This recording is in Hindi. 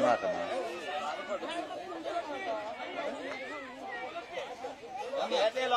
सामना करना है